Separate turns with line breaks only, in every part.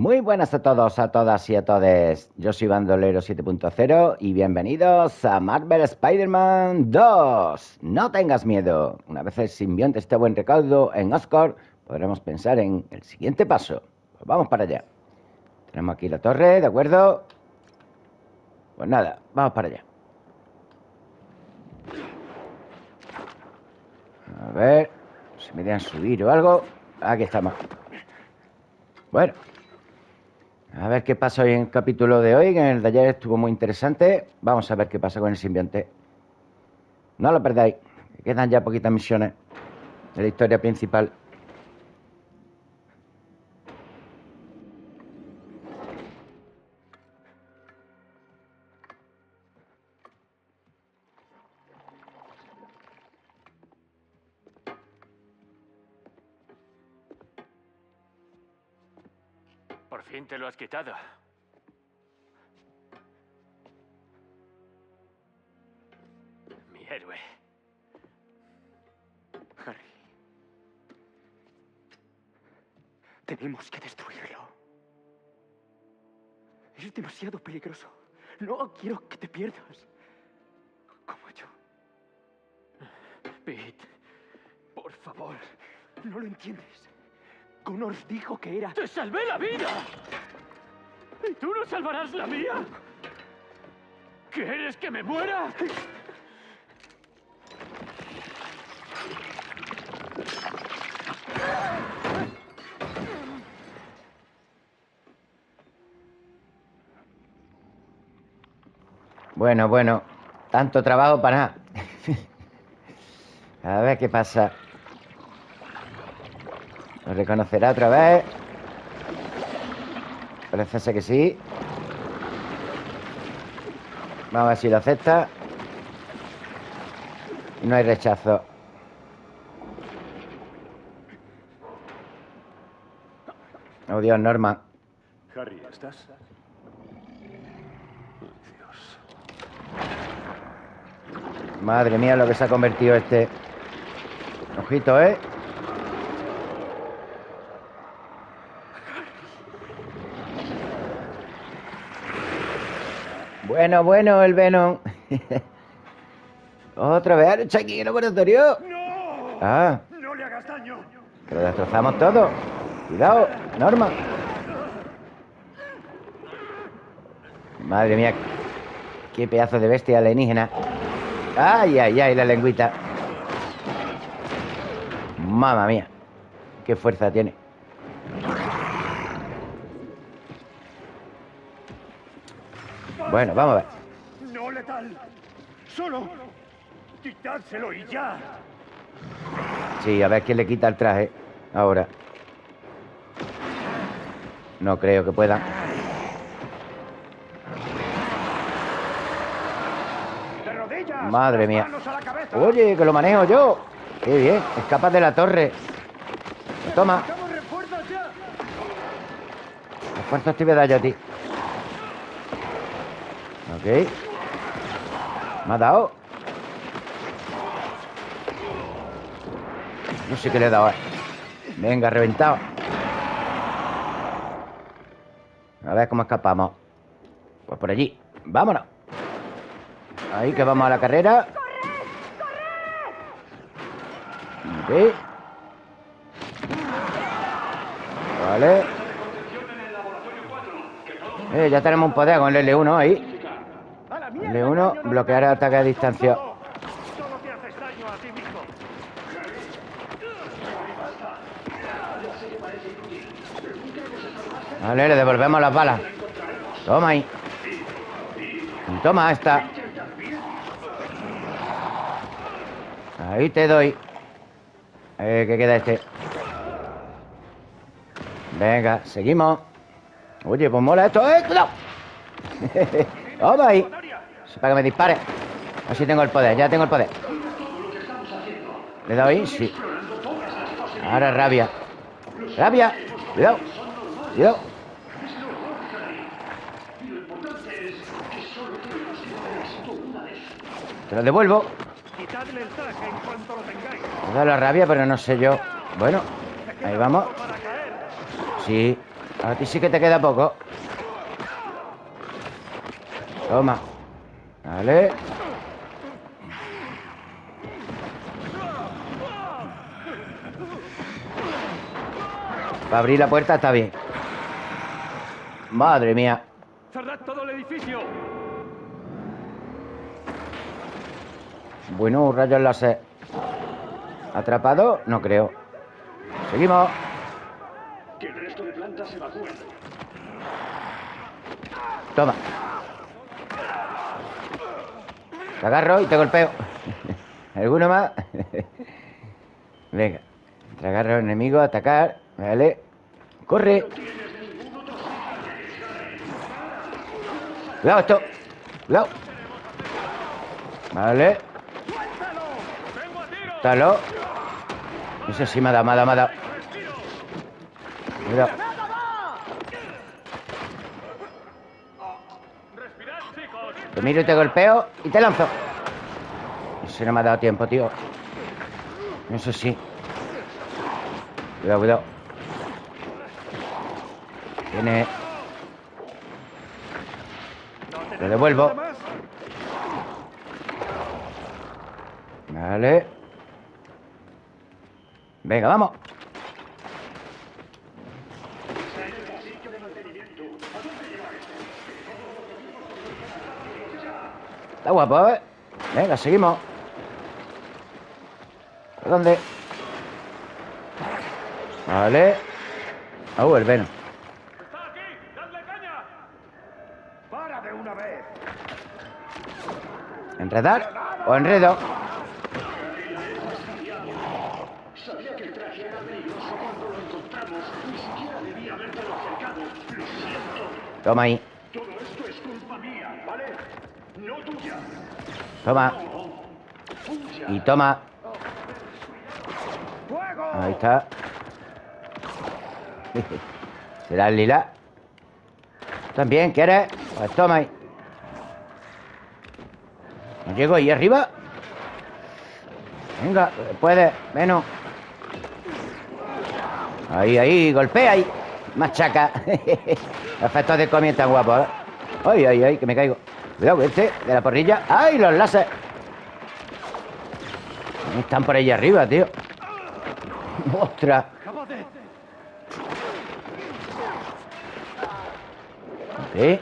Muy buenas a todos, a todas y a todos. Yo soy Bandolero 7.0 y bienvenidos a Marvel Spider-Man 2. No tengas miedo. Una vez el simbionte esté buen recaudo en Oscorp, podremos pensar en el siguiente paso. Pues vamos para allá. Tenemos aquí la torre, ¿de acuerdo? Pues nada, vamos para allá. A ver, si me dejan subir o algo. Aquí estamos. Bueno, a ver qué pasa hoy en el capítulo de hoy, que en el de ayer estuvo muy interesante. Vamos a ver qué pasa con el simbionte. No lo perdáis, que quedan ya poquitas misiones de la historia principal.
Mi héroe.
Harry. Tenemos que destruirlo. Es demasiado peligroso. No quiero que te pierdas. Como yo.
Pete,
Por favor, no lo entiendes. Connors dijo que era...
¡te salvé la vida! ¿Y tú no salvarás la mía? ¿Quieres que me muera?
Bueno, bueno, tanto trabajo para nada. A ver qué pasa. ¿Lo reconocerá otra vez? Parece ser que sí. Vamos a ver si lo acepta. Y no hay rechazo. Oh, Dios, Norma.
Harry, ¿estás? Dios.
Madre mía, lo que se ha convertido este. Ojito, ¿eh? Bueno, bueno, el Venom. Otra vez, ¡Está aquí en el laboratorio.
¡No!
Ah,
¡No le hagas daño!
que lo destrozamos todo. Cuidado, Norma. Madre mía, qué pedazo de bestia alienígena. Ay, ay, ay, la lengüita. Mamma mía, qué fuerza tiene. Bueno, vamos a ver.
¡No letal! ¡Solo! ¡Quitárselo y ya!
Sí, a ver quién le quita el traje. Ahora. No creo que pueda.
¡De rodillas!
Madre
¡Las
mía. Oye, que lo manejo yo. Qué bien. Escapas de la torre. Toma. ¿Cuántos te voy a dar yo a ti? Ok. Me ha dado. No sé qué le he dado. eh. Venga, reventado. A ver cómo escapamos. Pues por allí. Vámonos. Ahí que vamos a la carrera. Ok. Vale. Eh, ya tenemos un poder con el L1 ahí.
¡A la
El
mierda,
L1,
cañón!
bloquear ataque a distancia. Vale, le devolvemos las balas. Toma ahí. Y toma esta. Ahí te doy. Eh, que queda este. Venga, seguimos. Oye, pues mola esto. ¡Eh, cuidado! Toma ahí. Para que me dispare. Así tengo el poder, ya tengo el poder. ¿Le doy? Sí. Ahora rabia. Rabia. Cuidado. Cuidado. Te lo devuelvo. Me da la rabia, pero no sé yo. Bueno, ahí vamos. Sí. A ti sí que te queda poco. Toma. Vale. Para abrir la puerta está bien. Madre mía.
¡Cerrad todo el edificio!
Bueno, rayos láser. ¿Atrapado? No creo. Seguimos.
Que el resto de plantas evacúen.
Toma. Te agarro y te golpeo. ¿Alguno más? Venga. Te agarro enemigo, atacar. Vale. Corre. Cuidado esto. Cuidado. Vale. Talo. Ese sí me ha dado, me ha dado, me ha dado. Cuidado. Te miro y te golpeo y te lanzo. Ese no me ha dado tiempo, tío. Eso sí. Cuidado, cuidado. Tiene. Lo devuelvo. Vale. Venga, vamos. Está guapo, ¿eh? Venga, seguimos. ¿Por dónde? Vale. Oh, el Venom.
¡Está aquí! ¡Dadle caña!
¡Para de una vez!
¿Enredar o enredo? Toma ahí.
Todo esto es culpa mía, ¿vale?
Toma. Y toma. Ahí está. ¿Será el lila? ¿También quieres? Pues toma ahí. ¿No llego ahí arriba? Venga, puedes, menos. Ahí, ahí, golpea ahí. Machaca. Efectos de comi tan guapos, ¿eh? Ay, ay, ay, que me caigo. Cuidado, este, de la porrilla. ¡Ay, los láser! Están por ahí arriba, tío. ¡Ostras! ¿Sí?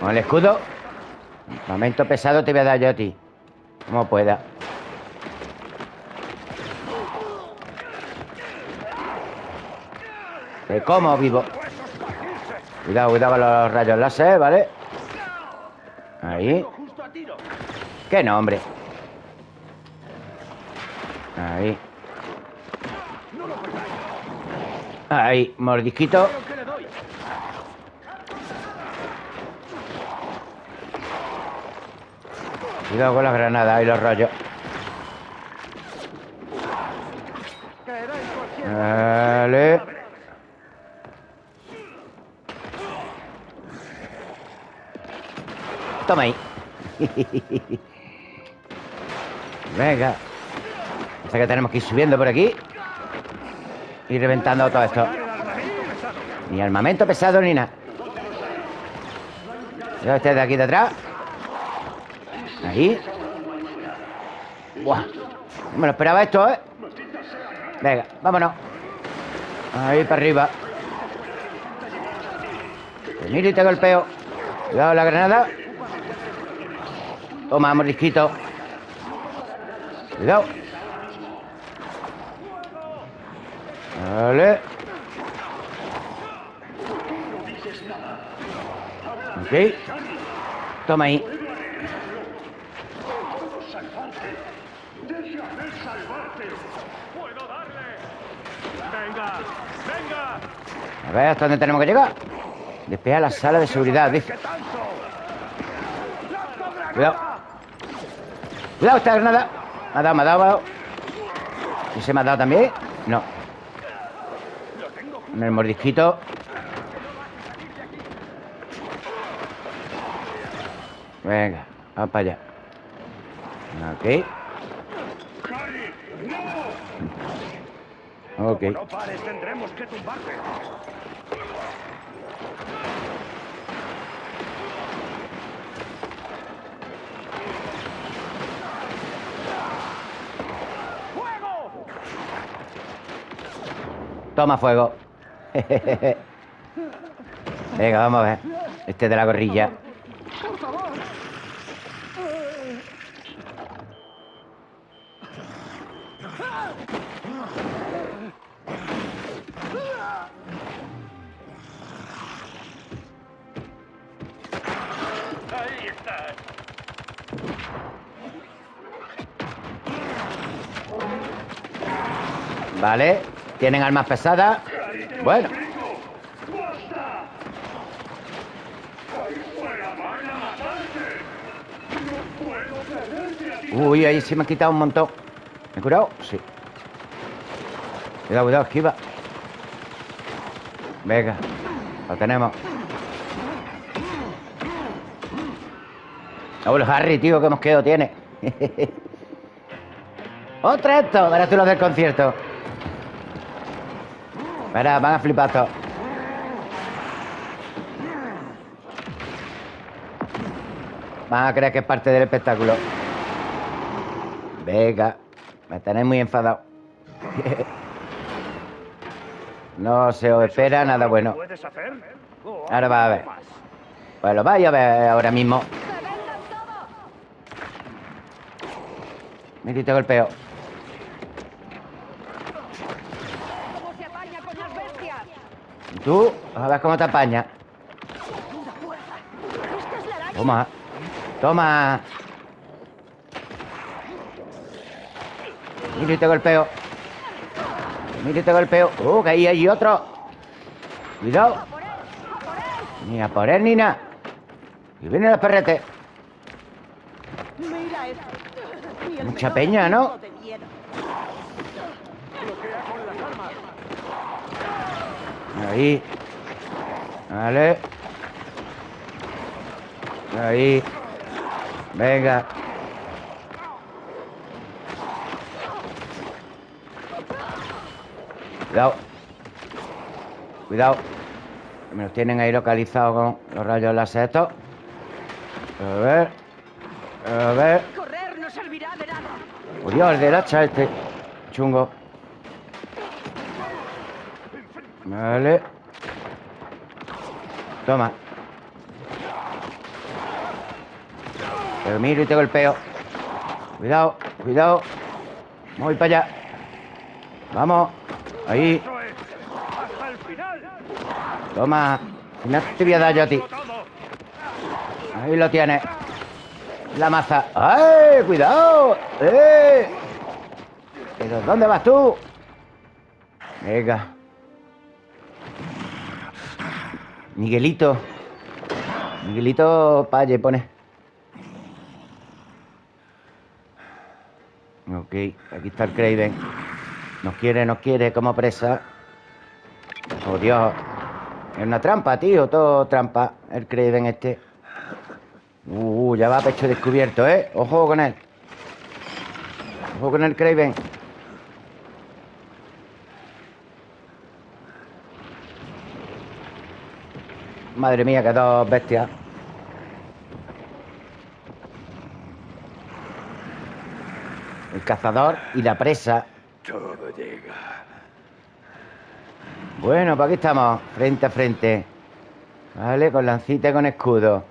Con el escudo. Momento pesado te voy a dar yo a ti. Como pueda. Te como vivo. Cuidado, cuidado con los rayos láser, ¿vale? Ahí. ¿Qué no, hombre? Ahí. Ahí, mordisquito. Cuidado con las granadas y los rollos.
Caerá en cualquier...
Vale. Toma ahí. Venga. O que tenemos que ir subiendo por aquí. Y reventando todo esto. Ni armamento pesado ni nada. Ya este de aquí de atrás. Ahí. Buah. No me lo esperaba esto, ¿eh? Venga, vámonos. Ahí para arriba. Te y te golpeo. Cuidado la granada. Toma, mordisquito. Cuidado. Vale. Ok. Toma ahí. A ver hasta dónde tenemos que llegar. Despeja la sala de seguridad, dice. Cuidado. Cuidado, esta granada. Me ha dado, me ha dado. ¿Y se me ha dado también? No. En el mordisquito. Venga, vamos para allá. Ok. Ok.
Como no pares, tendremos que tumbarte. ¡Fuego!
Toma fuego. Venga, vamos a ver. Este de la gorrilla. Vale. Tienen armas pesadas. Bueno. Uy, ahí sí me han quitado un montón. ¿Me he curado? Sí. Cuidado, cuidado, esquiva. Venga. Lo tenemos. Oh, el Harry, tío, qué mosqueo tiene. Otra esto. Verás tú los del concierto. Verá, van a flipar todos. Van a creer que es parte del espectáculo. Venga, me tenéis muy enfadado. No se os espera nada bueno. Ahora va a ver. Pues lo vais a ver ahora mismo. Mira te golpeo.
¿Cómo se apaña con las bestias?
Y tú, a ver cómo te apañas.
¡Una fuerza! ¡Esta es la araña!
Toma. Toma. Mira y te golpeo. Mira y te golpeo. Oh, que ahí hay otro. Cuidado. Ni a por él ni nada. Y vienen los perretes. Mucha peña, ¿no?
grito de miedo.
Bloquea con las armas.
Ahí. Vale. Ahí. Venga. Cuidado. Cuidado. Me los tienen ahí localizados con los rayos láser estos. A ver. A ver.
¡Correr no servirá de nada!
Dios, el del hacha este. Chungo. Vale. Toma. Pero miro y te golpeo. Cuidado, cuidado. Voy para allá. Vamos. Ahí. Toma. No te voy a dar yo a ti. Ahí lo tienes. La maza. ¡Ay! ¡Cuidado! ¡Eh! ¿Pero dónde vas tú? Venga. Miguelito. Miguelito Palle pone. Ok, aquí está el Craven. Nos quiere, nos quiere como presa. Oh, Dios. Es una trampa, tío. Todo trampa. El Craven este. Uh, ya va pecho descubierto, ¿eh? Ojo con él. Ojo con el Craven. Madre mía, que dos bestias. El cazador y la presa.
Todo llega.
Bueno, pues aquí estamos, frente a frente. Vale, con lancita y con escudo.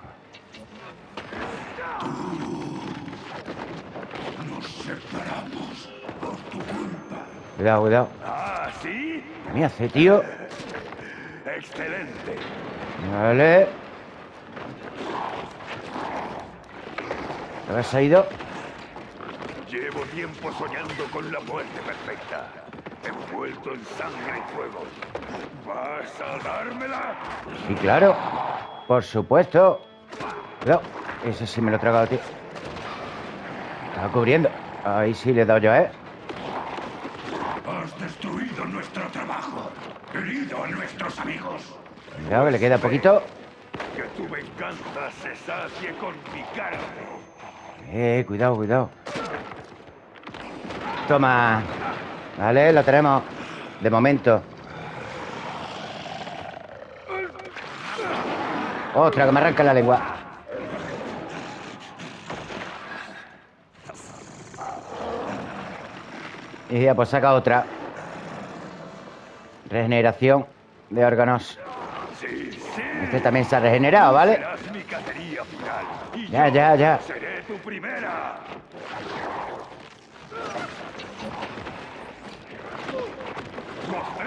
Cuidado, cuidado.
Ah, ¿sí?
¿Qué me hace, tío? Vale. ¿Te has ido?
Llevo tiempo soñando con la muerte perfecta. Envuelto en sangre y fuego. ¿Vas a dármela?
Sí, claro. Por supuesto. Cuidado. Ese sí me lo he tragado, tío. Estaba cubriendo. Ahí sí le he dado yo, ¿eh?
Has destruido nuestro trabajo. Herido a nuestros amigos.
Cuidado, que le queda poquito.
Que tu venganza se sacie con mi carne.
Eh, cuidado, cuidado. Toma. Vale, lo tenemos. De momento. Otra que me arranca la lengua. Y ya, pues saca otra. Regeneración de órganos. Este también se ha regenerado, ¿vale? Ya, ya, ya.
Seré tu primera.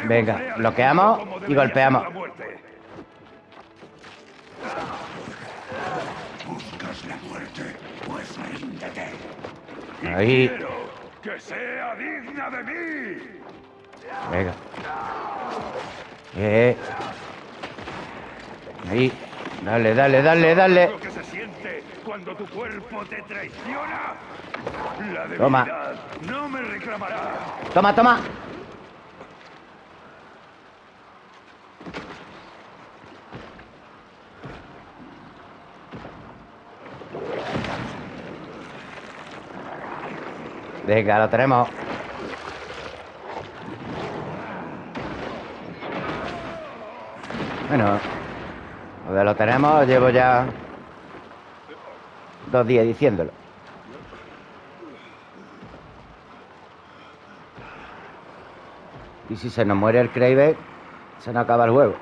Venga, bloqueamos y golpeamos.
Buscas la muerte, pues ríndete.
Ahí.
Que sea digna de mí.
Venga. Eh. Ahí. Dale, dale, dale, dale.
Lo que se siente cuando tu cuerpo te traiciona. La
Toma.
no me reclamará.
Toma, toma. Venga, lo tenemos. Bueno, lo de lo tenemos, llevo ya dos días diciéndolo. Y si se nos muere el Kraven, se nos acaba el juego.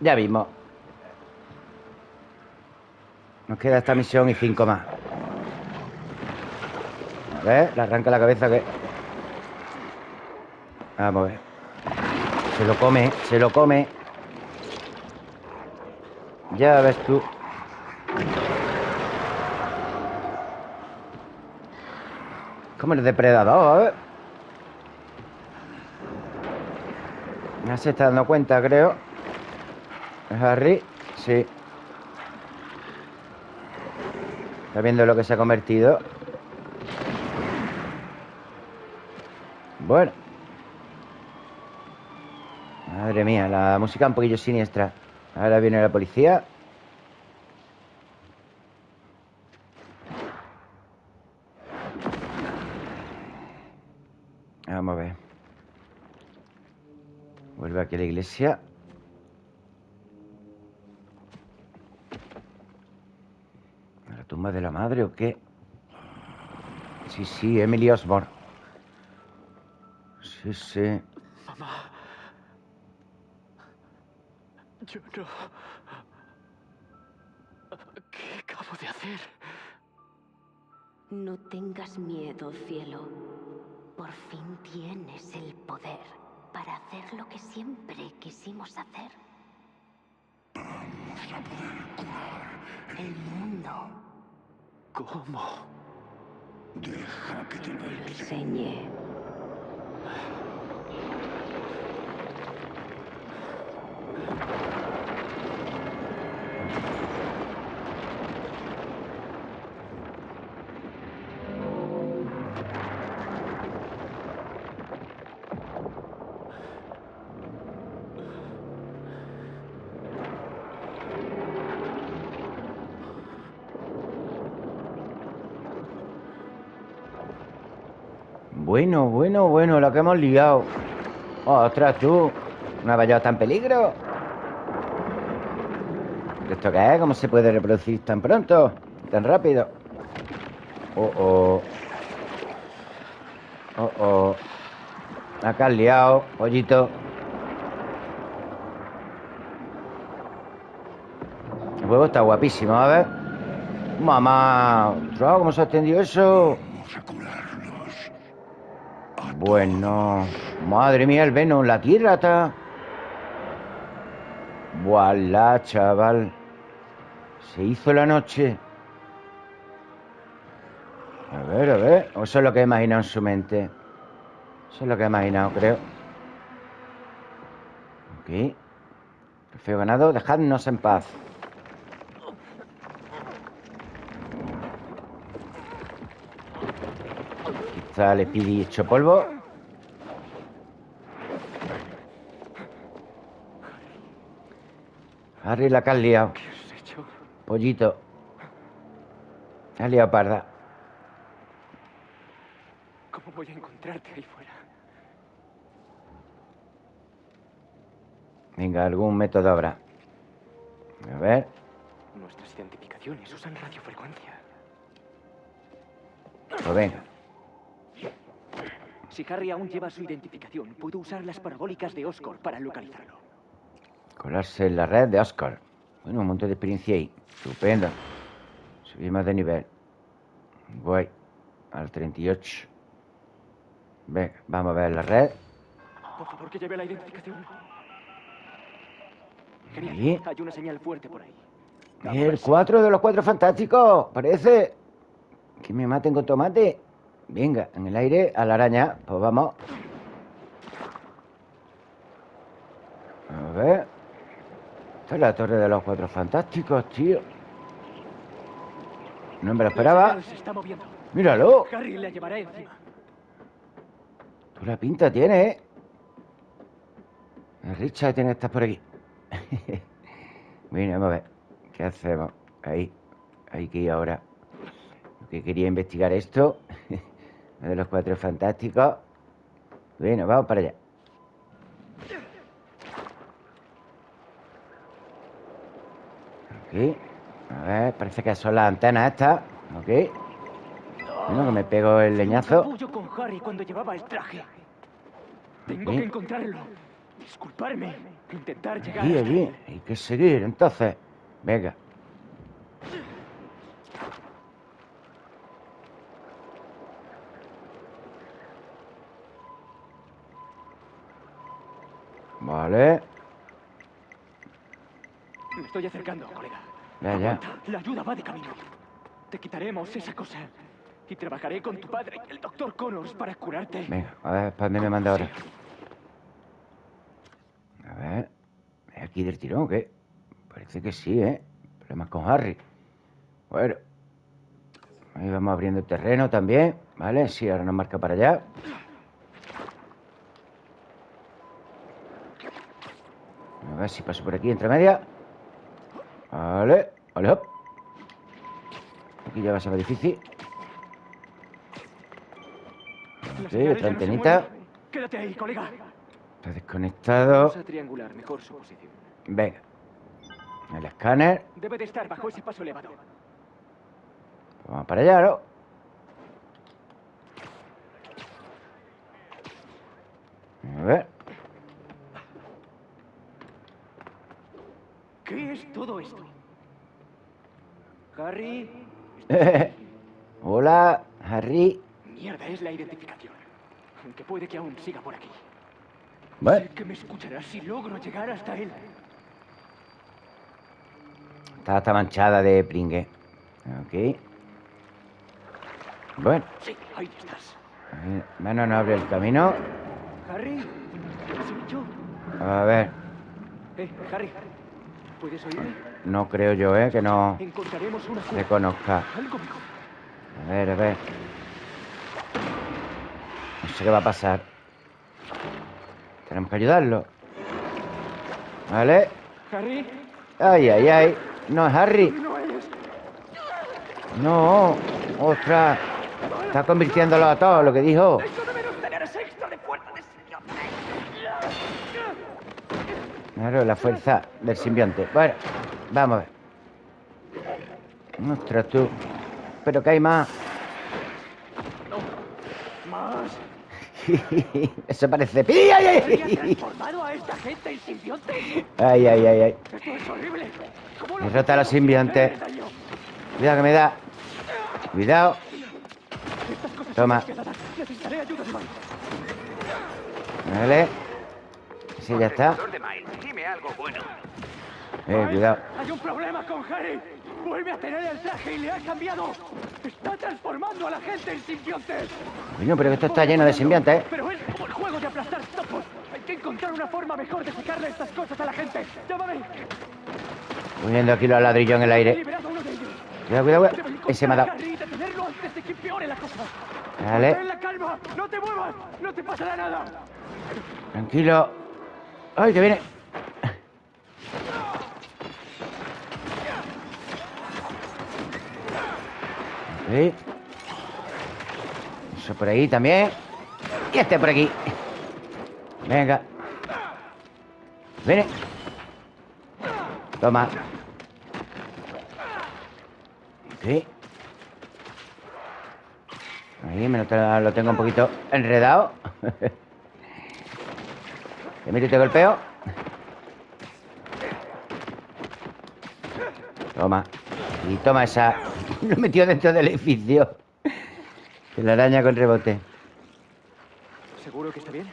Ya vimos. Nos queda esta misión y cinco más. A ver, le arranca la cabeza que... Vamos a ver. Se lo come, se lo come. Ya ves tú. Como el depredador, ¿eh? Ya se está dando cuenta, creo. ¿Es Harry? Sí. Está viendo lo que se ha convertido. Bueno. Madre mía, la música un poquillo siniestra. Ahora viene la policía. Vamos a ver. Vuelve aquí a la iglesia. ¿A la tumba de la madre o qué? Sí, sí, Emily Osborne. Sí, sí.
Mamá. Yo no. ¿Qué acabo de hacer?
No tengas miedo, cielo. Por fin tienes el poder para hacer lo que siempre quisimos hacer. Vamos a poder curar el mundo.
¿Cómo?
Deja que te
lo enseñé.
Bueno, bueno, bueno, lo que hemos liado. Ostras, tú. ¿Una vallada está en peligro? ¿Esto qué es? ¿Cómo se puede reproducir tan pronto? Tan rápido. Oh, oh. Oh, oh. Acá has liado, pollito. El juego está guapísimo, a ver. Mamá. ¿Cómo se ha extendido eso? Bueno, madre mía, el Venom, la tierra está. Voilà, chaval. Se hizo la noche. A ver, a ver. Eso es lo que he imaginado en su mente. Eso es lo que he imaginado, creo. Ok. Trofeo ganado. Dejadnos en paz. Está el Speedy hecho polvo. Harry, la que has liado.
¿Qué has hecho?
Pollito. Has liado parda.
¿Cómo voy a encontrarte ahí fuera.
Venga, algún método habrá. A ver.
Nuestras identificaciones usan radiofrecuencia.
Pues venga.
Si Harry aún lleva su identificación, puedo usar las parabólicas de Oscorp para localizarlo.
Colarse en la red de Oscar. Bueno, un montón de experiencia ahí. Estupendo. Subimos de nivel. Voy al 38. Venga, vamos a ver la red.
Por favor, que lleve la identificación. Genial.
Ahí.
Hay una señal fuerte por ahí.
El 4 de los cuatro fantásticos. Parece que me maten con tomate. Venga, en el aire a la araña. Pues vamos. A ver. Esta es la torre de los cuatro fantásticos, tío. No me lo esperaba. Míralo. Tú la pinta tiene, ¿eh? Richard tiene que estar por aquí. bueno, vamos a ver. ¿Qué hacemos? Ahí. Hay que ir ahora. Lo que quería investigar esto. Lo de los cuatro fantásticos. Bueno, vamos para allá. Aquí. A ver, parece que son las antenas estas. Ok. Bueno, que me pego el leñazo.
Con Harry cuando llevaba el traje. Tengo
Ok.
que encontrarlo. Disculparme. Intentar llegar
Allí,
hasta
allí.
él.
Hay que seguir, entonces. Venga. Vale.
Me estoy acercando, colega.
Ya, ya.
La ayuda va de camino. Te quitaremos esa cosa. Y trabajaré con tu padre y el doctor Connors para curarte.
Venga, a ver, ¿para dónde me manda ahora? A ver. ¿Es aquí del tirón o qué? Parece que sí, ¿eh? Problemas con Harry. Bueno. Ahí vamos abriendo el terreno también. ¿Vale? Sí, ahora nos marca para allá. A ver si paso por aquí, entre media. Vale. Vale, hop. Aquí ya va a ser difícil.
No se
antenita.
Quédate ahí, colega.
Está desconectado.
Vamos a triangular mejor su posición.
Venga. El escáner.
Debe de estar bajo ese paso elevado.
Vamos para allá, ¿no? A ver.
¿Qué es todo esto? Harry.
Hola, Harry.
Mierda, es la identificación. Aunque puede que aún siga por aquí.
Bueno,
Sé que me escuchará si logro llegar hasta él.
está, está manchada de pringue. Ok. Bueno,
Sí, ahí estás.
menos no abre el camino.
Harry, ¿soy yo?
A ver,
Eh, Harry, ¿puedes oírme?
no creo yo, ¿eh? Que no.
Algo mejor.
A ver, a ver. No sé qué va a pasar. Tenemos que ayudarlo. ¿Vale?
Harry,
Ay, ay, ay. No es Harry.
No.
Ostras. Está convirtiéndolo a todos, lo que dijo. Claro, la fuerza del simbionte. Bueno, vamos a ver. Ostras, tú. Pero que hay más.
Más.
Eso parece. ¡Ay,
¿Había
ay!
transformado a esta gente en simbionte?
Ay, ay, ay, ay.
Esto es horrible. ¿Cómo
Me rota los simbiontes. Cuidado que me da. Cuidado. Toma. Vale. Sí, ya está. Eh, cuidado.
Hay un problema con Harry. Vuelve a tener el traje y le ha cambiado. Está transformando a la gente en simbiontes.
Coño, pero esto está lleno de simbiontes, ¿eh?
Pero es como el juego de aplastar topos. Hay que encontrar una forma mejor de sacarle estas cosas a la gente. Llámame.
Poniendo aquí los ladrillos en el aire. Cuidado, cuidado, cuidado. Ese me ha dado. Vale.
No te muevas. No te pasará nada.
Tranquilo. ¡Ay, que viene! Ok. Eso por ahí también. Y este por aquí. Venga. Ven. Toma. Ok. Ahí me lo tengo un poquito enredado. Y te golpeo. Toma. Y toma esa. Lo metió dentro del edificio. La araña con rebote.
¿Seguro que está bien?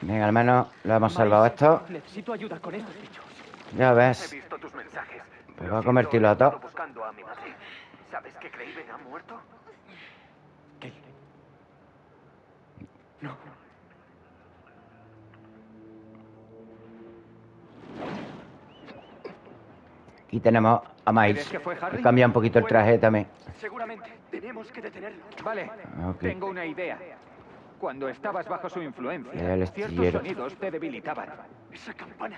Venga, hermano, lo hemos salvado esto.
Necesito ayuda con estos bichos.
Ya
He
ves.
visto tus mensajes.
Pues voy a convertirlo a
he
todo.
buscando a mi madre. ¿Sabes que Craven ha muerto?
¿Qué? No.
Aquí tenemos a Miles.
¿Crees que fue Harry?
Cambia un poquito el traje también.
Seguramente. Tenemos que detenerlo. Vale.
Ok.
Tengo una idea. Cuando estabas bajo su influencia, ciertos sonidos te debilitaban. Esa campana.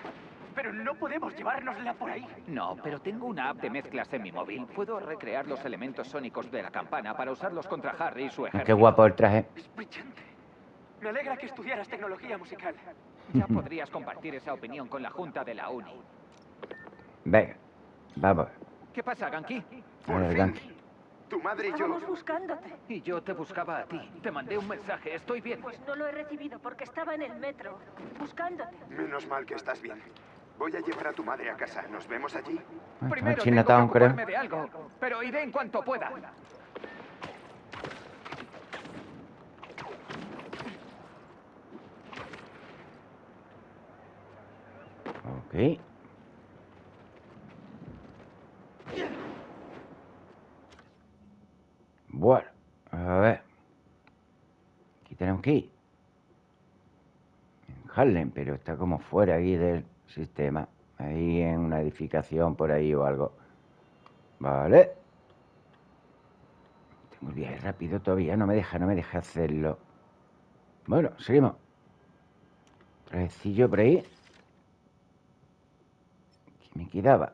Pero no podemos llevárnosla por ahí. No, pero tengo una app de mezclas en mi móvil. Puedo recrear los elementos sónicos de la campana para usarlos contra Harry y su ejército.
Qué guapo el traje.
Es brillante. Me alegra que estudiaras tecnología musical. Ya podrías compartir esa opinión con la junta de la uni.
Venga. Vamos.
¿Qué pasa, Ganki?
Ganki.
Tu madre y yo.
Estábamos buscándote.
Y yo te buscaba a ti. Te mandé un mensaje. Estoy bien.
Pues no lo he recibido porque estaba en el metro, buscándote.
Menos mal que estás bien. Voy a llevar a tu madre a casa. ¿Nos vemos allí?
Ah,
Primero tengo que
creo.
ocuparme de algo, pero iré en cuanto pueda.
Ok. Bueno, a ver. Aquí. En Harlem, pero está como fuera aquí del sistema. Ahí en una edificación por ahí o algo. Vale. Tengo el viaje rápido todavía. No me deja, no me deja hacerlo. Bueno, seguimos. Trajecillo por ahí. ¿Qué me quedaba?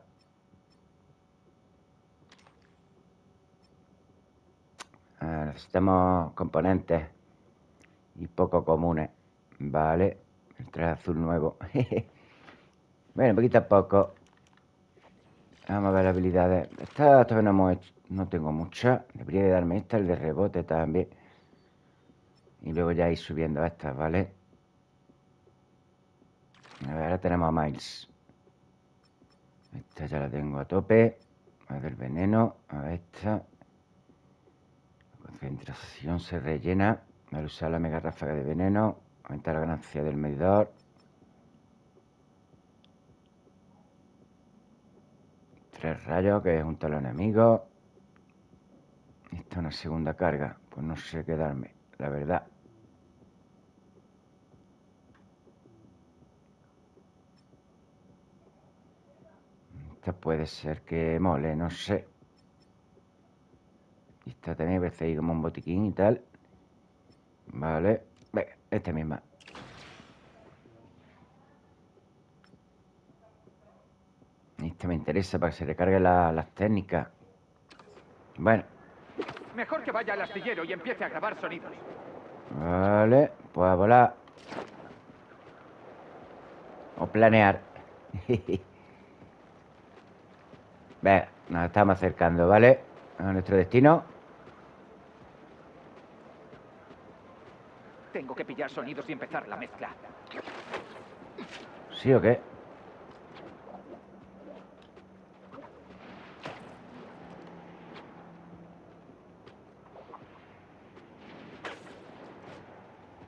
Ah, necesitamos componentes y poco comunes. Vale. El traje azul nuevo. bueno, poquito a poco. Vamos a ver las habilidades. Esta todavía no hemos hecho. No tengo muchas. Debería de darme esta, el de rebote también. Y luego ya ir subiendo a estas, ¿vale? A ver, ahora tenemos a Miles. Esta ya la tengo a tope. A ver, veneno. A esta. La concentración se rellena. Al usar la mega ráfaga de veneno. Aumentar la ganancia del medidor. Tres rayos, que es un talón enemigo. Esta es una segunda carga. Pues no sé qué darme, la verdad. Esta puede ser que mole, no sé. Esta también parece ahí como un botiquín y tal. Vale. Venga, esta misma. Esta me interesa para que se recargue la- las técnicas. Bueno,
Mejor que vaya al astillero y empiece a grabar sonidos.
vale. Pues a volar. O planear. Venga, nos estamos acercando, ¿vale? A nuestro destino.
Tengo que pillar sonidos y empezar la mezcla.
¿Sí o qué?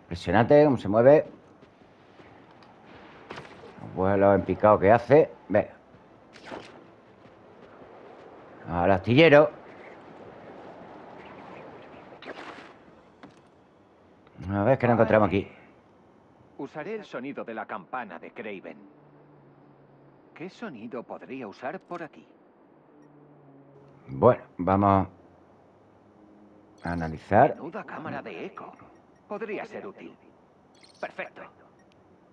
Impresionante cómo se mueve. Los vuelos en picado que hace. Venga. Al astillero. A ver qué nos encontramos aquí.
Usaré el sonido de la campana de Craven. ¿Qué sonido podría usar por aquí?
Bueno, vamos a analizar.
Menuda cámara de eco. Podría ser útil. Perfecto.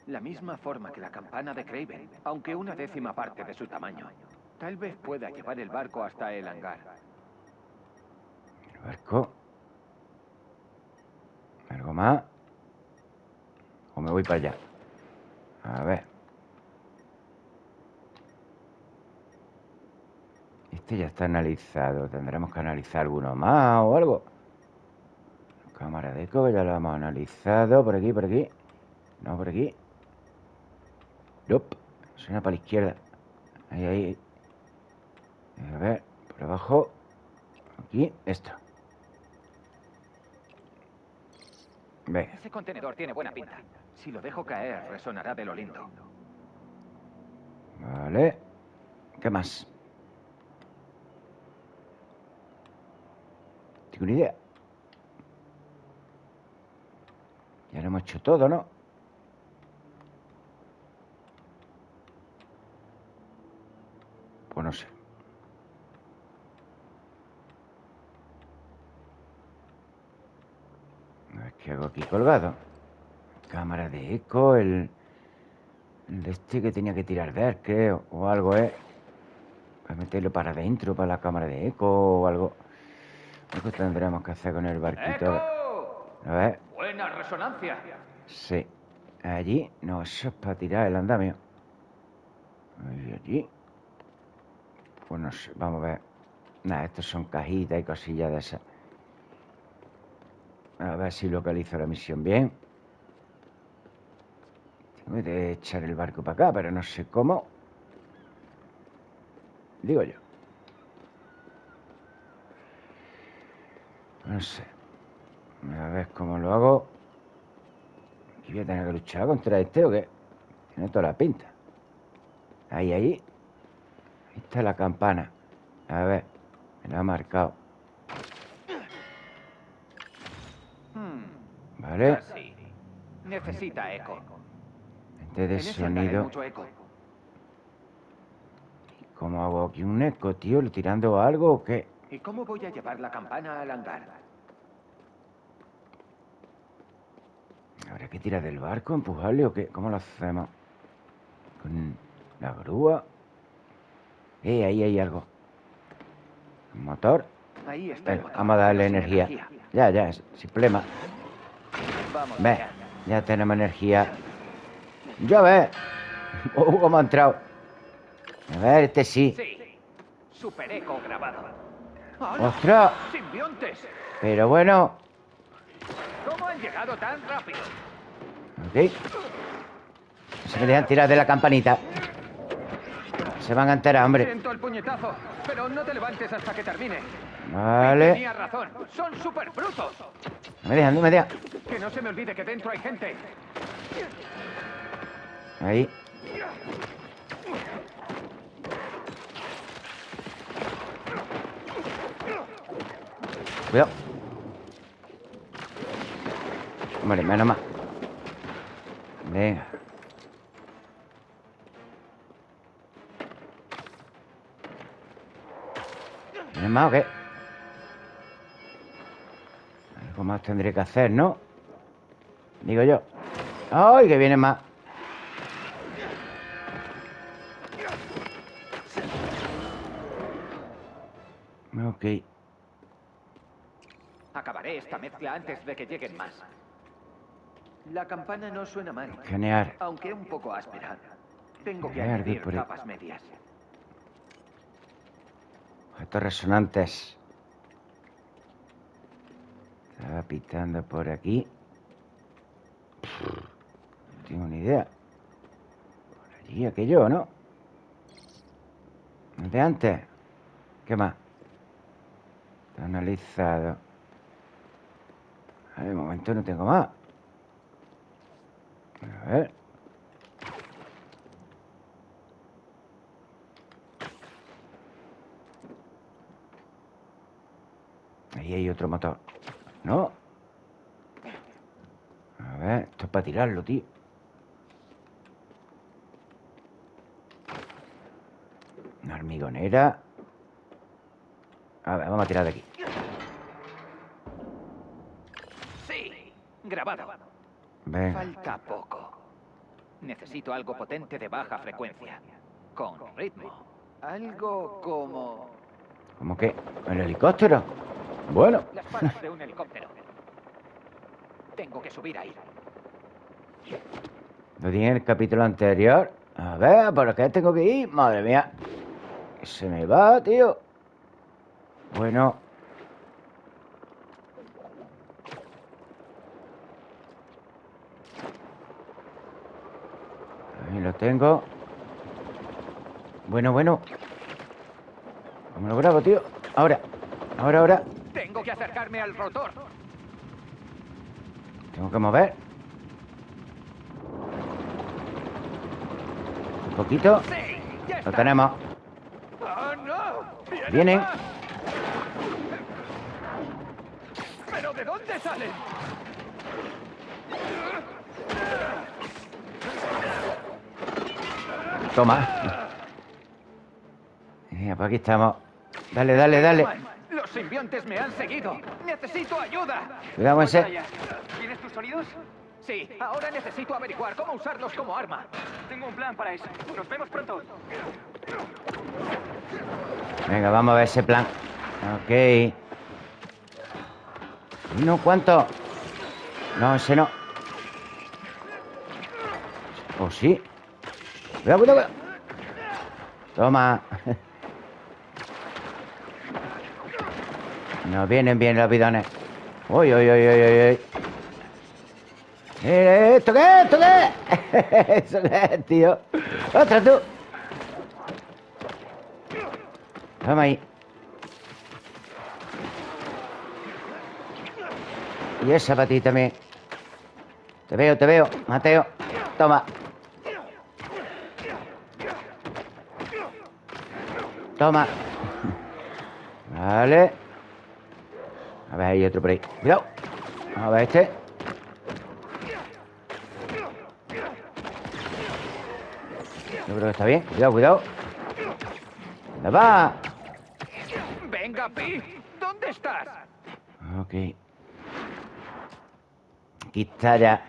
La misma forma que la campana de Craven, aunque una décima parte de su tamaño. Tal vez pueda llevar el barco hasta el hangar.
El barco. Más. voy para allá. A ver. Este ya está analizado. Tendremos que analizar alguno más o algo. Cámara de eco, ya lo hemos analizado. Por aquí, por aquí. No, por aquí. Nope. Suena para la izquierda. Ahí, ahí. A ver, por abajo. Aquí, esto. Venga.
Ese contenedor tiene buena pinta. Si lo dejo caer, resonará de lo lindo.
Vale. ¿Qué más? Tengo una idea. Ya lo hemos hecho todo, ¿no? Pues no sé. A ver qué hago aquí colgado. Cámara de eco, el... El de este que tenía que tirar de él, creo. O algo, ¿eh? Para meterlo para adentro, para la cámara de eco o algo. Algo tendremos que hacer con el barquito. A ver.
Buena resonancia.
Sí. Allí. No, eso es para tirar el andamio. Y allí. Pues no sé. Vamos a ver. Nada, estos son cajitas y cosillas de esas. A ver si localizo la misión bien. Tengo que echar el barco para acá, pero no sé cómo. Digo yo. No sé. A ver cómo lo hago. ¿Y voy a tener que luchar contra este o qué? Tiene toda la pinta. Ahí, ahí. Ahí está la campana. A ver. Me la ha marcado. Vale.
casi. Necesita eco.
De sonido.
mucho eco.
¿Cómo hago aquí un eco, tío? ¿Le tirando algo o qué?
¿Y cómo voy a llevar la campana al hangar?
¿Habrá que tirar del barco, empujarle o qué? ¿Cómo lo hacemos? Con la grúa. Eh, ahí hay algo. Un motor.
Ahí está el
Venga,
motor,
vamos a darle
sin
energía. Ya, ya, sin problema. Ve, ya tenemos energía. Ya ves. Uh, cómo ha entrado. A ver, este sí.
Sí. Super eco grabado.
¡Ostras!
¡Simbiontes!
Pero bueno.
¿Cómo han llegado tan rápido?
Ok. Se me dejan tirar de la campanita. Se van a enterar, hombre.
Siento el puñetazo, pero no te levantes hasta que termine.
Vale.
Tenía razón. Son súper brutos.
No me dejan, no me dejan.
Que no se me olvide que dentro hay gente.
Ahí. Cuidado. Hombre, menos mal. Venga. ¿Tienes más o qué? Algo más tendré que hacer, ¿no? Digo yo. ¡Ay, que viene más! Ok.
Acabaré esta mezcla antes de que lleguen más. La campana no suena mal,
Genial.
aunque un poco áspera. Tengo que añadir
por ahí.
capas medias.
Objetos resonantes. Estaba pitando por aquí. No tengo ni idea. Por allí, aquello, ¿no? ¿No de antes? ¿Qué más? Está analizado. De momento no tengo más. A ver. Ahí hay otro motor. ¿No? A ver, esto es para tirarlo, tío. Una hormigonera. A ver, vamos a tirar de aquí.
Sí, grabado.
Venga.
Falta poco. Necesito algo potente de baja frecuencia. Con ritmo. Algo como
¿Cómo que? ¿El helicóptero? Bueno,
las palas de un helicóptero. Tengo que subir ahí.
Lo dije en el capítulo anterior. A ver, ¿por qué tengo que ir? Madre mía. Se me va, tío. Bueno. Ahí lo tengo. Bueno, bueno. ¿Cómo lo grabo, tío? Ahora. Ahora, ahora.
Que acercarme al rotor.
Tengo que mover. Un poquito.
Sí.
Lo tenemos.
¡Oh, no!
Vienen.
más! ¿Pero de dónde salen?
Toma. Venga, pues aquí estamos. Dale, dale, dale.
Simbiontes me han seguido. Necesito ayuda.
Cuidado ese.
¿Tienes tus sonidos? Sí, ahora necesito averiguar cómo usarlos como arma. Tengo un plan para eso. Nos vemos pronto.
Venga, vamos a ver ese plan. Ok. No, ¿cuánto? No, ese no. ¿O sí? Cuidado, cuidado, cuidado. Toma. Nos vienen bien los bidones. Uy, uy, uy, uy, uy. Eh, ¿Esto qué? ¿Esto qué? ¿Eso qué es, tío? ¡Ostras, tú! Vamos ahí. Y esa para ti también. Te veo, te veo, Mateo. Toma. Toma. Vale. A ver, hay otro por ahí. Cuidado. Vamos a ver este. Yo creo que está bien. Cuidado, cuidado. ¿Dónde va?
Venga, Pi. ¿Dónde estás?
Ok. Aquí está ya.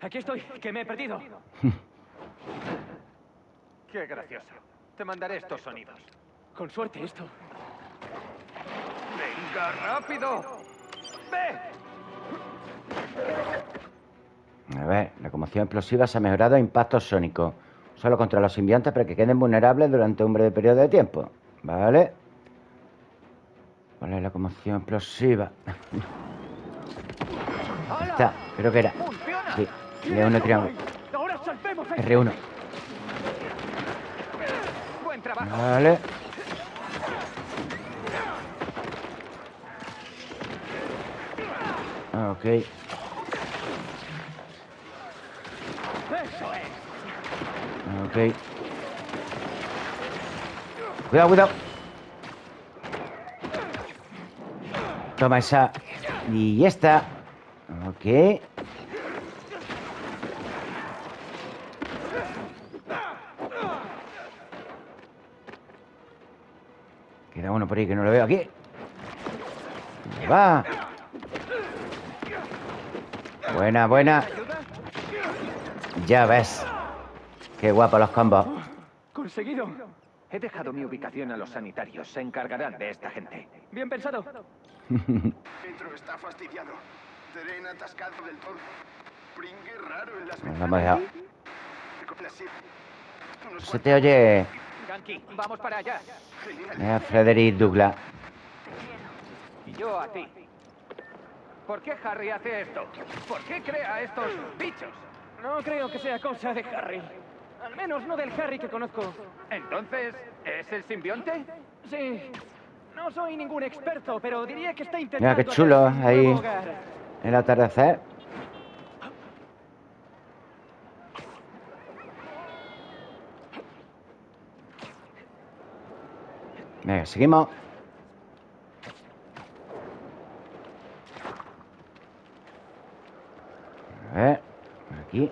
Aquí estoy, que me he perdido. Qué gracioso. Te mandaré estos sonidos. Con suerte esto. ¡Venga, rápido! ¡Ve!
A ver, la conmoción explosiva se ha mejorado a impactos sónicos. Solo contra los simbiontes para que queden vulnerables durante un breve periodo de tiempo. ¿Vale? ¿Cuál es la conmoción explosiva? Ahí está, creo que era. Sí, L1 triángulo.
¡Ahora salvemos esto!
R1.
¡Buen trabajo!
Vale. Ok. Ok. Cuidado, cuidado. Toma esa. Y esta. Ok. Queda uno por ahí que no lo veo aquí. ¿Dónde va? Buena, buena. Ya ves. Qué guapo los combos.
¡Conseguido! He dejado mi ubicación a los sanitarios. Se encargarán de esta gente. Bien pensado.
Dentro está fastidiado. Tren atascado del todo. Pringue raro en las
Nos hemos dejado. Se te oye.
Ganki, vamos para allá.
eh, Frederick Douglas.
Y yo a ti. ¿Por qué Harry hace esto? ¿Por qué crea estos bichos?
No creo que sea cosa de Harry. Al menos no del Harry que conozco.
Entonces, ¿es el simbionte?
Sí. No soy ningún experto, pero diría que está
Mira
intentando...
qué chulo ahí. El atardecer. Venga, seguimos. A ver, por aquí.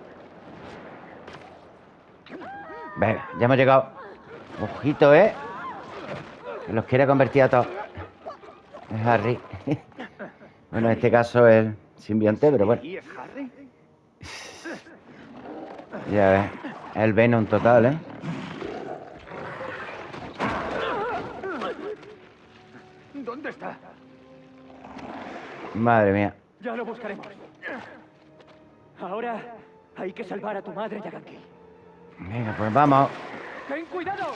Venga, ya hemos llegado. Ojito, ¿eh? Que los quiere convertir a todos. Es Harry. bueno, en este caso es simbionte, pero bueno. Ya ves. El Venom total, ¿eh?
¿Dónde está?
Madre mía.
Ya lo buscaremos. Ahora, Hay que salvar a tu madre y a Ganke.
Venga, pues vamos.
¡Ten cuidado!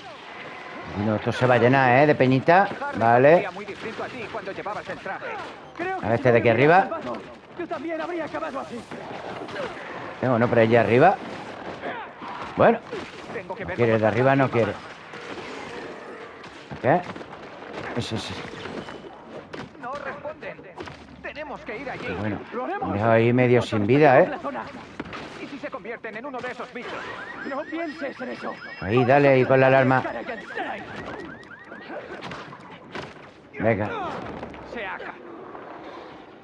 No, esto se va a llenar, ¿eh? De peñita. Vale.
a
ver, este de aquí arriba.
salvado, Yo también habría acabado así.
Tengo uno por allí arriba. Bueno,
ver
quiere de arriba, no quiere. ¿Qué? Ese, ese.
No responden. Tenemos que ir allí.
Bueno, me he dejado ahí medio sin vida, ¿eh?
La zona.
¿Y si se convierten en uno de esos bichos?
No pienses en eso.
Ahí, dale ahí con la alarma. Venga,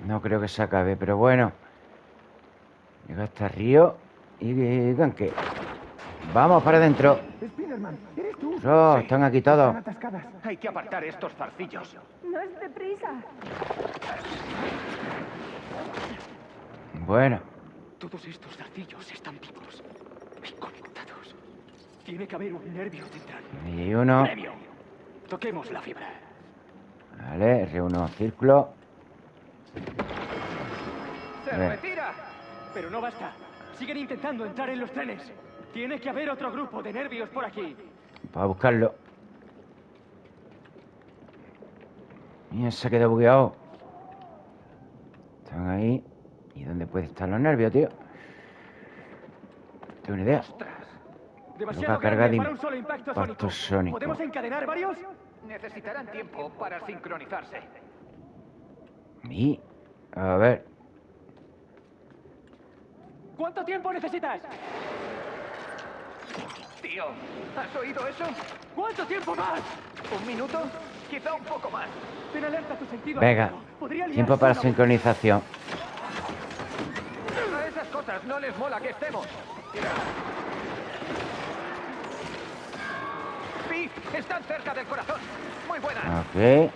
no creo que se acabe, pero bueno. Llega hasta Río y digan que. Vamos para adentro.
Spiderman, ¿eres tú?
Oh, están aquí todos.
Hay que apartar estos zarcillos.
No es deprisa.
Bueno,
Todos estos zarcillos están vivos y conectados. Tiene que haber un nervio central.
hay uno.
Previo. Toquemos la fibra.
Vale, reúno círculo.
¡Se retira!
Pero no basta. Siguen intentando entrar en los trenes. Tiene que haber otro grupo de nervios por aquí.
Para buscarlo. Mira, se ha quedado bugueado. Están ahí. ¿Y dónde pueden estar los nervios, tío? Tengo una idea.
Demasiado
Nunca carga de
para un solo impacto
impacto
sónico.
sónico.
¿Podemos encadenar varios?
Necesitarán tiempo para sincronizarse.
Y. A ver.
¿Cuánto tiempo necesitas?
Tío, ¿has oído eso?
¿Cuánto tiempo más?
¿Un minuto? Quizá un poco más.
Ten alerta tu sentido.
Venga. Tiempo para sincronización.
Cosas no les mola que estemos. ¡Pi! Están cerca del corazón. Muy buena.
Ok.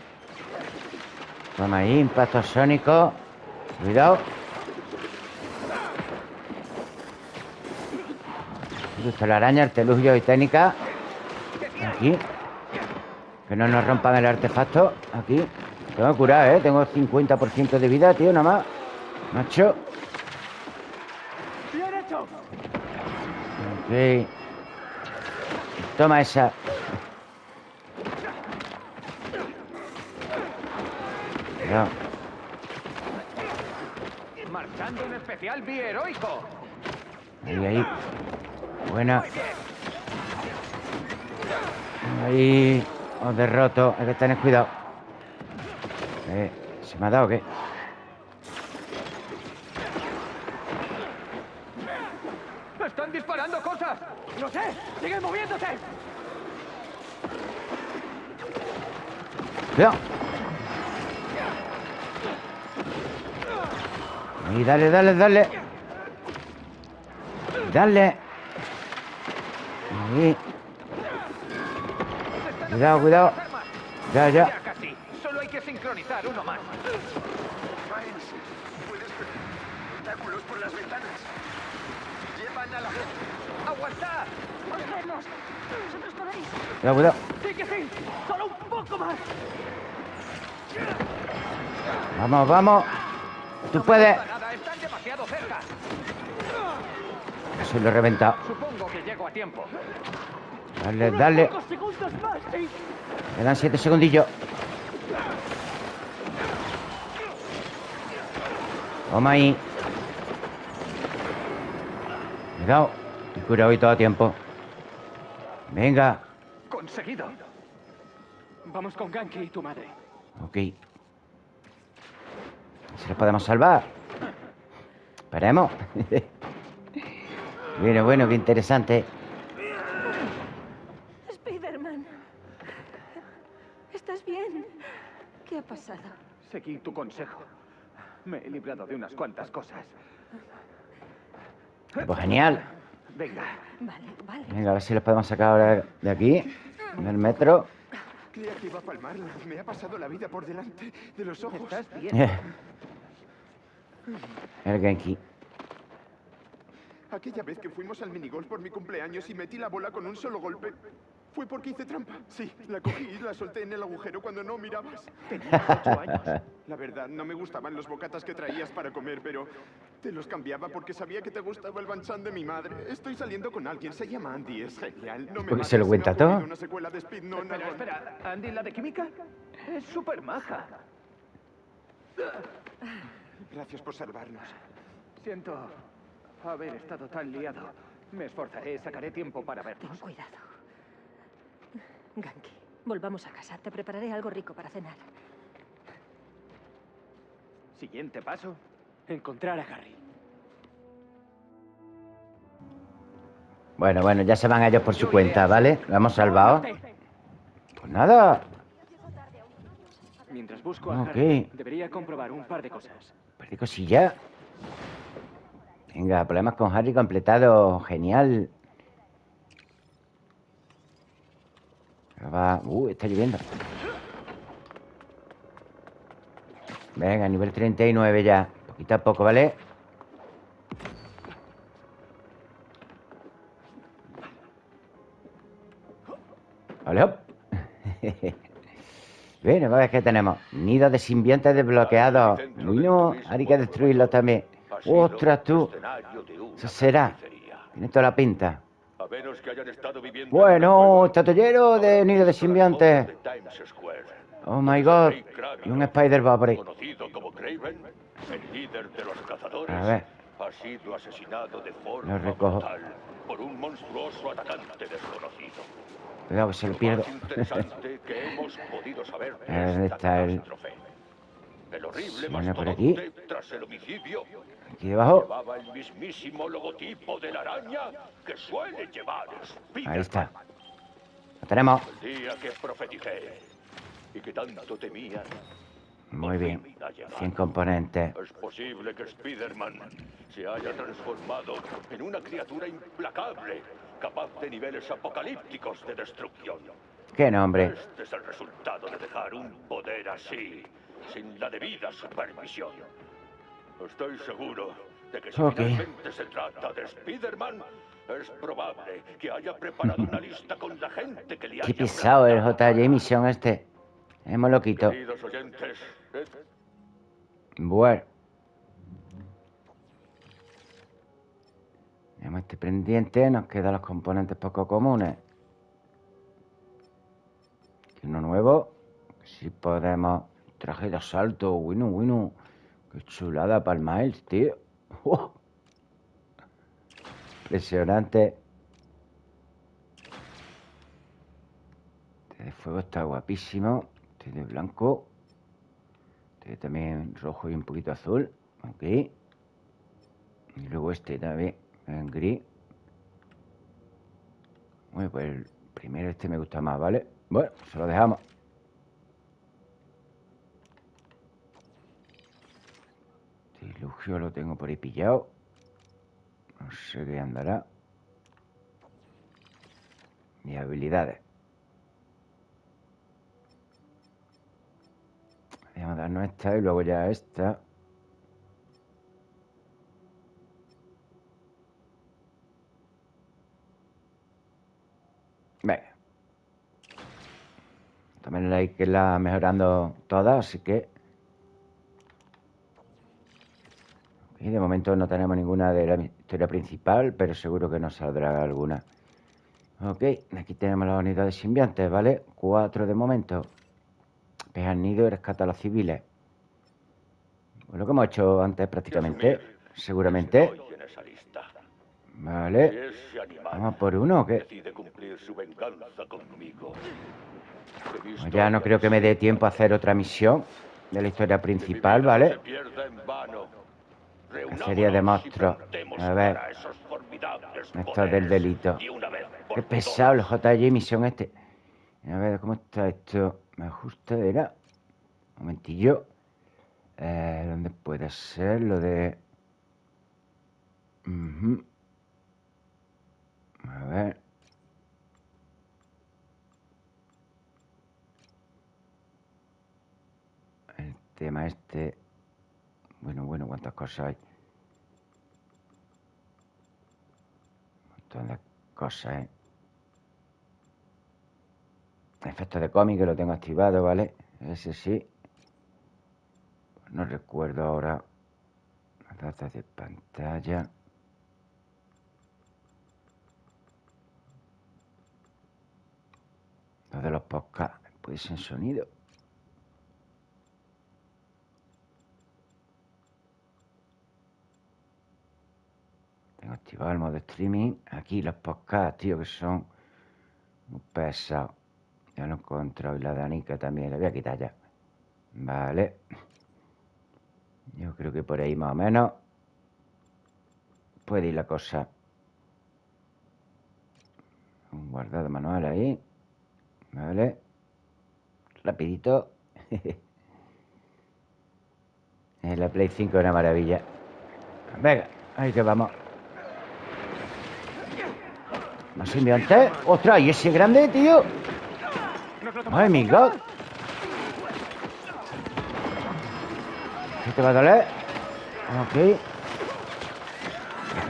Toma ahí, impacto sónico. Cuidado. Justo la y técnica. Aquí. Que no nos rompan el artefacto. Aquí. Tengo que curar, ¿eh? Tengo 50% de vida, tío, nada más. Macho.
¡Bien hecho!
Ok. Toma esa. Cuidado.
Marchando un especial biheroico.
Ahí, ahí. Buena. Ahí. Os derroto. Hay que tener cuidado. Eh, ¿Se me ha dado o qué?
¡Están disparando cosas!
¡Lo sé! ¡Sigue moviéndose!
Cuidado. Ahí, dale, dale, dale. Dale. Ahí. Cuidado, cuidado. Ya, ya.
Solo hay que sincronizar uno más.
Miles, puedes ver tentáculos por las ventanas. Llevan a la gente.
¡Aguantad!
¡Volvernos! ¡Vosotros podéis!
Cuidado, cuidado.
¡Sí que sí! ¡Solo un poco más!
Vamos, vamos. Tú puedes. Se lo he reventado.
Supongo que llego a tiempo.
Dale,
¡Unos
dale.
más! sí.
Quedan siete segundillos. Toma ahí. Cuidado. Y cura hoy todo a tiempo. Venga.
Conseguido.
Vamos con Ganke y tu madre.
Ok. Si los podemos salvar. Esperemos. bueno, bueno, qué interesante.
Spiderman. ¿Estás bien? ¿Qué ha pasado?
Seguí tu consejo. Me he librado de unas cuantas cosas.
Pues genial.
Venga.
Vale, vale.
Venga, a ver si los podemos sacar ahora de aquí. Del metro.
Creía que iba a palmarla. Me ha pasado la vida por delante de los ojos.
¿Estás bien?
Eh. El Genki.
Aquella vez que fuimos al minigolf por mi cumpleaños y metí la bola con un solo golpe. Fue porque hice trampa. Sí, la cogí y la solté en el agujero cuando no mirabas.
Tenías ocho años.
La verdad, no me gustaban los bocatas que traías para comer, pero te los cambiaba porque sabía que te gustaba el banchan de mi madre. Estoy saliendo con alguien, se llama Andy, es genial. No me
¿Porque se lo cuenta todo?
Una secuela de Speed, no,
Espera, espera. ¿Andy, la de química? Es súper maja.
Gracias por salvarnos.
Siento haber estado tan liado. Me esforzaré, sacaré tiempo para
Ten
vernos.
cuidado. Ganki, volvamos a casa. Te prepararé algo rico para cenar.
Siguiente paso.
Encontrar a Harry.
Bueno, bueno, ya se van ellos por su cuenta, ¿vale? Lo hemos salvado. Pues nada.
Mientras busco a
Ok.
Harry, debería comprobar un par de cosas.
Perdí cosilla. Venga, problemas con Harry completado. Genial. Va. Uh, está lloviendo. Venga, nivel 39 ya. Poquito a poco, ¿vale? Vale, hop. Bueno, a ver qué tenemos. Nido de simbiontes desbloqueados. Bueno, hay que destruirlos también. ¡Ostras, tú! Eso será. Tiene toda la pinta.
A menos que hayan estado viviendo
Bueno, lleno de nido de simbiontes. Oh my god. Y un
los cazadores,
A ver.
ha sido asesinado de forma
Lo recojo.
brutal por un monstruoso atacante desconocido.
Cuidado se lo pierdo.
más interesante que hemos podido saber de
A ver, ¿dónde
esta
está el-.
El horrible
por
mastodonte, tras el homicidio,
Aquí debajo.
llevaba el mismísimo logotipo de la araña que suele llevar Spiderman.
Ahí está. Lo tenemos.
El día que profeticé y que tanto temían.
Muy bien. 100 componentes.
Es posible que Spider-Man se haya transformado en una criatura implacable, capaz de niveles apocalípticos de destrucción.
¿Qué nombre?
Este es el resultado de dejar un poder así, sin la debida supervisión. Estoy seguro de que si
Ok.
finalmente se trata de Spider-Man, es probable que haya preparado una lista con la gente que le
Qué
haya
pisado el. JJ Misión este. Hemos
oyentes, eh,
Bueno. Tenemos este pendiente, nos quedan los componentes poco comunes. Aquí uno nuevo. Si podemos. Traje de asalto, bueno, bueno. Qué chulada para el tío. ¡Oh! Impresionante. Este de fuego está guapísimo. Este de blanco. Este también rojo y un poquito azul. Ok. Y luego este también en gris. Bueno, pues el primero este me gusta más, ¿vale? Bueno, se lo dejamos. Dilugio lo tengo por ahí pillado. No sé qué andará. Mis habilidades. Vamos a darnos esta y luego ya esta. Venga. También hay que irla mejorando todas, así que... Y de momento no tenemos ninguna de la historia principal, pero seguro que nos saldrá alguna. Ok, aquí tenemos las unidades simbiontes, ¿vale? Cuatro de momento. Peja el nido y rescata a los civiles. Pues lo que hemos hecho antes prácticamente, seguramente. Vale. Vamos por uno,
visto
Pues ya no creo que me dé tiempo a hacer otra misión de la historia
que
principal, ¿vale?
Se pierda en vano.
Cacería de monstruos. A ver. Esto del
poderes
delito.
de
Qué pesado el JJ misión este. A ver, ¿cómo está esto? Me ajusta, era. Un momentillo. Eh, ¿Dónde puede ser lo de...? Ujú. A ver. El tema este... Bueno, bueno, cuántas cosas hay. Un montón de cosas, ¿eh? Efecto de cómic que lo tengo activado, ¿vale? Ese sí. No recuerdo ahora. Las datas de pantalla. Los de los podcasts. Puede ser sonido. Tengo activado el modo streaming. Aquí los podcasts, tío, que son muy pesados. Ya lo he encontrado. Y la danica también. La voy a quitar ya. Vale. Yo creo que por ahí más o menos puede ir la cosa. Un guardado manual ahí. Vale. Rapidito. En la Play 5 es una maravilla. Venga, ahí que vamos. Más simbionte. ¡Ostras! ¿Y ese grande, tío? ¡Ay, mi God! ¿Qué te va a doler? Ok.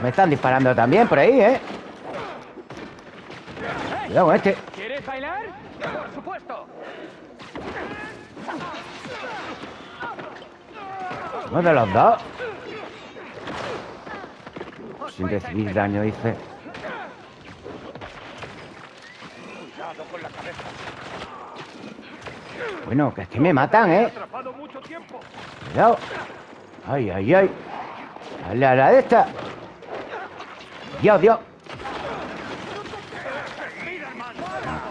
Me están disparando también por ahí, ¿eh? Cuidado con este.
¿Quieres bailar? Por supuesto.
Uno de los dos. Sin recibir daño, dice.
Cuidado con la cabeza.
Bueno, que es que me matan, ¿eh? Cuidado. Ay, ay, ay. Dale a la de esta. Dios, Dios.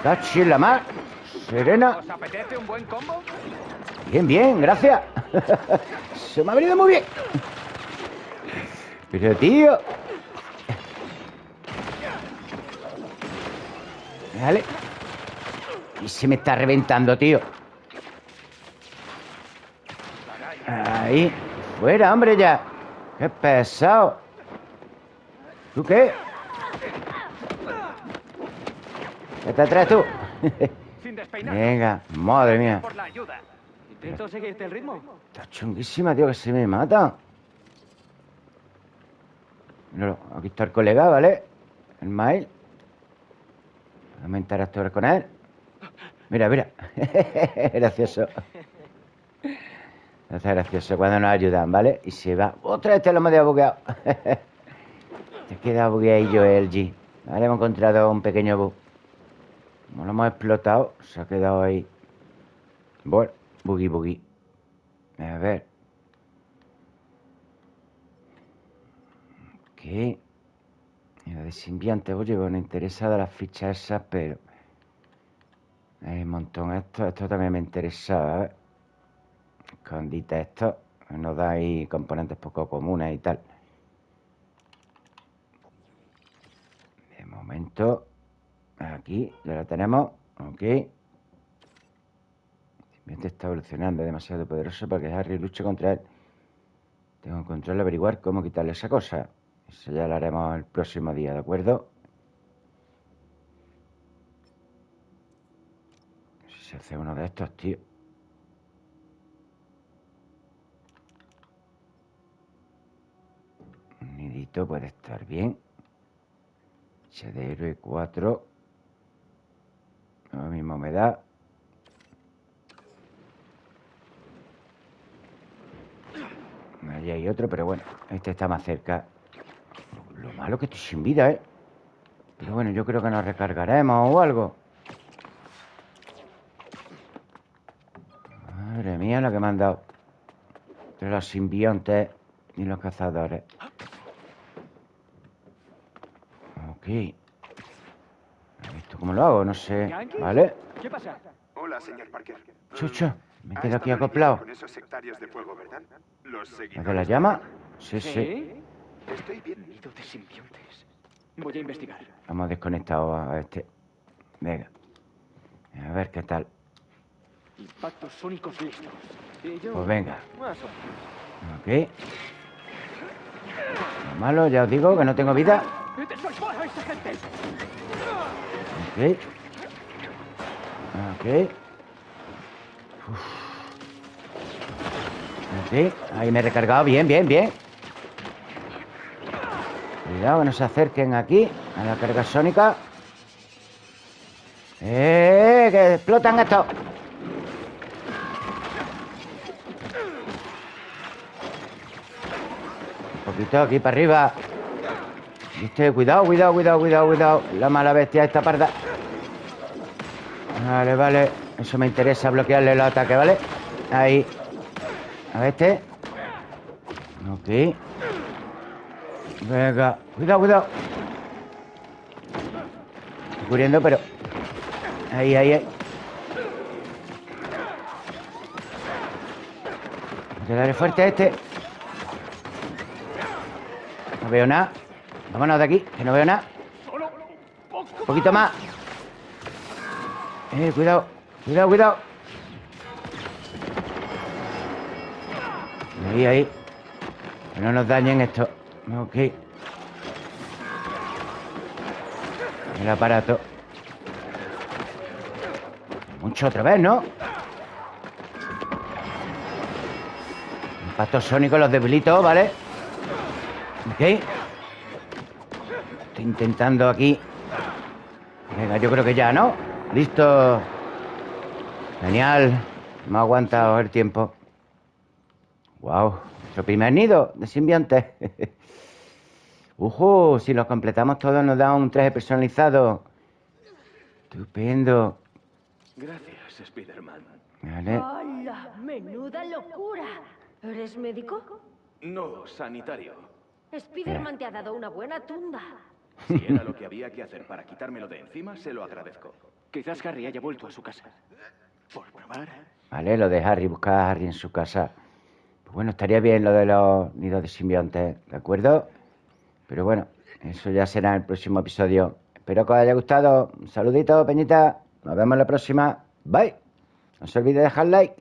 Cachi la mar. Serena.
¿Os apetece un buen combo?
Bien, bien, gracias. Se me ha venido muy bien. Pero, tío. Vale. Y se me está reventando, tío. Ahí. Fuera, hombre, ya. Qué pesado. ¿Tú qué? ¿Qué te traes tú? Venga, madre mía.
Intento seguirte el ritmo.
Está chunguísima, tío, que se me mata. No, aquí está el colega, ¿vale? El mail. Vamos a interactuar con él. Mira, mira. gracioso. Es gracioso cuando nos ayudan, ¿vale? Y se va. Otra vez te lo hemos dejado bugueado. te queda bugueadillo el G. Vale, hemos encontrado un pequeño bug. Como lo hemos explotado, se ha quedado ahí. Bueno, buggy buggy. A ver. Ok. Mira, de simbionte, oye, bueno, interesada las fichas esas, pero. Hay un montón esto. Esto también me interesaba, ¿eh? Escondite esto. Nos da ahí componentes poco comunes y tal. De momento. Aquí, ya la tenemos. Ok. Simbionte está evolucionando, es demasiado poderoso para que Harry luche contra él. Tengo que control averiguar cómo quitarle esa cosa. Eso ya lo haremos el próximo día, ¿de acuerdo? No sé si hace uno de estos, tío. Nidito puede estar bien. Ficha de héroe 4. Lo mismo me da. Allí hay otro, pero bueno, este está más cerca. Lo, lo malo que estoy sin vida, ¿eh? Pero bueno, yo creo que nos recargaremos o algo. Madre mía, la que me han dado. Entre los simbiontes y los cazadores. Ok. ¿Esto cómo lo hago? No sé. ¿Vale?
¿Qué pasa?
Hola, señor Parker.
Chucho, me
Ha
quedo aquí acoplado.
Con esos sectarios de fuego, ¿verdad? Los
¿La llama? Sí, sí.
¿Sí?
Estoy bien.
Nido de simbiontes. Voy a investigar.
Hemos desconectado a este. Venga. A ver qué tal.
Impactos sónicos listos. Y yo...
Pues venga. Ok. Lo malo, ya os digo que no tengo vida.
¡Vete, soy fuera esa gente!
Ok. Ok. Ok. Ahí me he recargado. Bien, bien, bien. Cuidado que no se acerquen aquí a la carga sónica. ¡Eh! ¡Que explotan estos! Un poquito aquí para arriba. ¿Viste? Cuidado, cuidado, cuidado, cuidado, cuidado. La mala bestia esta parda. Vale, vale. Eso me interesa bloquearle los ataques, ¿vale? Ahí. A ver este. Ok. Venga. Cuidado, cuidado. Estoy cubriendo, pero... Ahí, ahí, ahí. Que darle fuerte a este. No veo nada. Vámonos de aquí, que no veo nada. Un poquito más. Eh, cuidado. Cuidado, cuidado. Ahí, ahí. Que no nos dañen esto. Ok. El aparato. Mucho otra vez, ¿no? Impactos sónicos los debilito, ¿vale? Ok. Estoy intentando aquí. Venga, yo creo que ya, ¿no? Listo. Genial. Me ha aguantado el tiempo. Wow. Nuestro primer nido de simbiontes. Ujú, si los completamos todos nos da un traje personalizado. Estupendo.
Gracias, Spider-Man.
Vale.
¡Hala! ¡Menuda locura! ¿Eres médico?
No, sanitario.
Spiderman te ha dado una buena tunda.
Si era lo que había que hacer para quitármelo de encima, se lo agradezco.
Quizás Harry haya vuelto a su casa. Por probar.
Vale, lo de Harry, buscar a Harry en su casa. Pues bueno, estaría bien lo de los nidos de simbiontes, ¿de acuerdo? Pero bueno, eso ya será el próximo episodio. Espero que os haya gustado. Un saludito, Peñita. Nos vemos la próxima. Bye. No se olvide de dejar like.